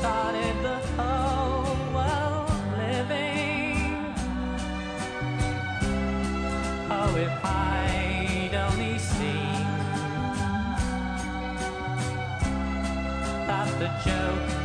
started the whole world living. Oh, if I'd only seen that the joke.